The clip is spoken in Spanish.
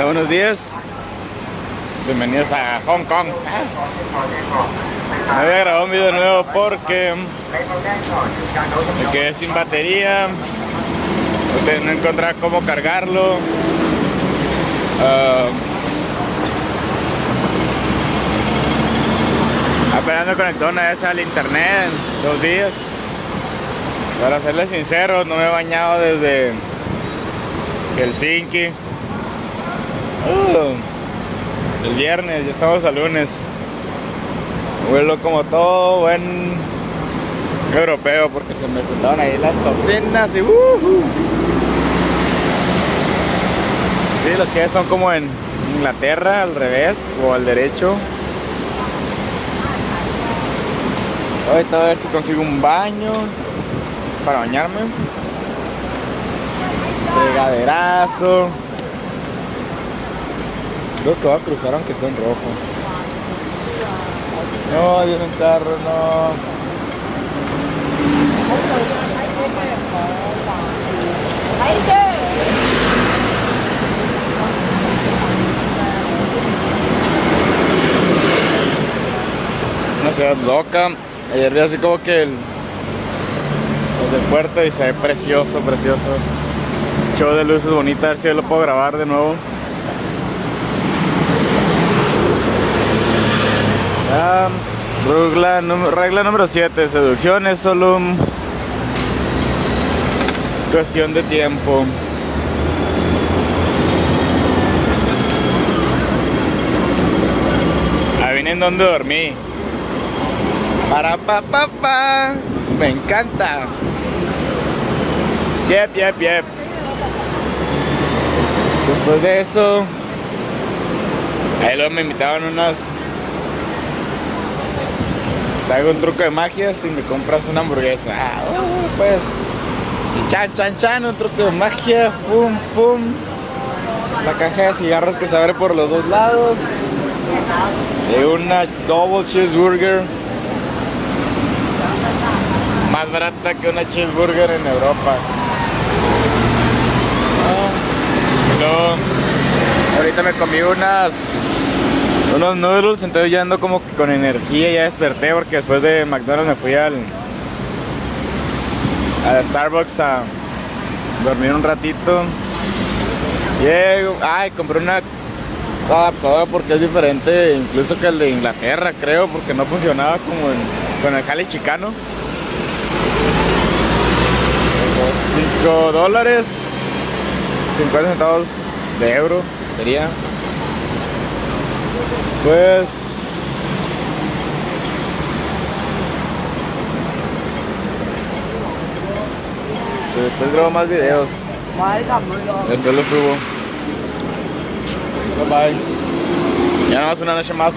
Hola, buenos días. Bienvenidos a Hong Kong. Me voy a grabar un video nuevo porque me quedé sin batería. No encontraba cómo cargarlo. Ah, Esperando conectar una vez al internet en dos días. Para serles sincero, no me he bañado desde Helsinki. El viernes, ya estamos al lunes. Vuelo como todo buen europeo porque se me juntaron ahí las toxinas y uh, Sí, los que son como en Inglaterra, al revés o al derecho. Ahorita a ver si consigo un baño para bañarme. Regaderazo. Creo que va a cruzar aunque esté en rojo. No, viene un carro, no. Una ciudad loca. Ayer vi así como que el, el del puerto y se ve precioso, precioso. Show de luces bonita, a ver si yo lo puedo grabar de nuevo. Ah, regla, número 7, seducción es solo un cuestión de tiempo. Ahí vine en donde dormí. Para pa pa pa. Me encanta. Yep, yep, yep. Después de eso, ahí luego me invitaban unas. Te hago un truco de magia si me compras una hamburguesa. Ah, uh, pues. Y chan, chan, chan, un truco de magia. Fum, fum. La caja de cigarros que se abre por los dos lados. De una double cheeseburger. Más barata que una cheeseburger en Europa. Ah, y luego, ahorita me comí unas unos noodles, entonces ya ando como que con energía, ya desperté porque después de McDonald's me fui al a Starbucks a dormir un ratito. Llego, ay, compré una adaptadora porque es diferente incluso que el de Inglaterra, creo, porque no funcionaba como con el jale chicano. 5 dólares, 50 centavos de euro sería. Pues. Después grabo más videos. Después los subo. Bye bye. Ya nada más una noche más.